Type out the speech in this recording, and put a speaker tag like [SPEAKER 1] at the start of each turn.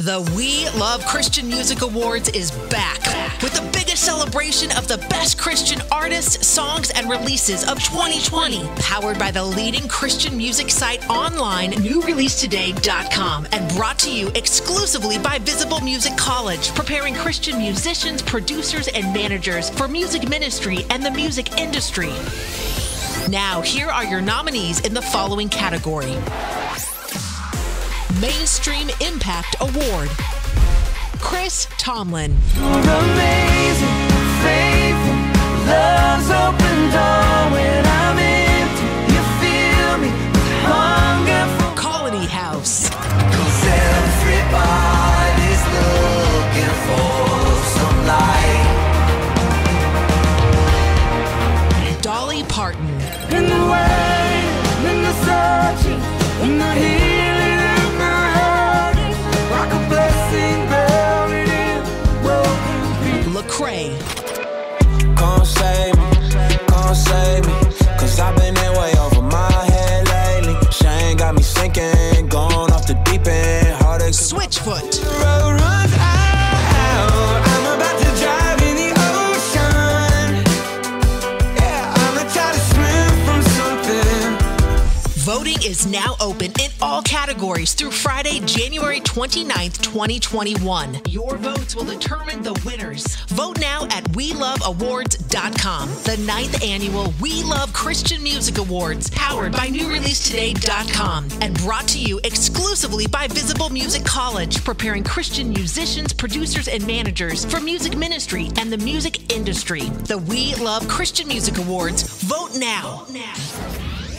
[SPEAKER 1] The We Love Christian Music Awards is back with the biggest celebration of the best Christian artists, songs, and releases of 2020. Powered by the leading Christian music site online, newreleasetoday.com, and brought to you exclusively by Visible Music College, preparing Christian musicians, producers, and managers for music ministry and the music industry. Now, here are your nominees in the following category. Mainstream Impact Award. Chris Tomlin. Colony House. Dolly Parton.
[SPEAKER 2] The
[SPEAKER 3] deep end. Heartache
[SPEAKER 1] Switchfoot. Voting is now open in all categories through Friday, January 29th, 2021. Your votes will determine the winners. Vote now at WeLoveAwards.com. The ninth annual We Love Christian Music Awards, powered by NewReleaseToday.com and brought to you exclusively by Visible Music College, preparing Christian musicians, producers, and managers for music ministry and the music industry. The We Love Christian Music Awards. Vote now. Vote now.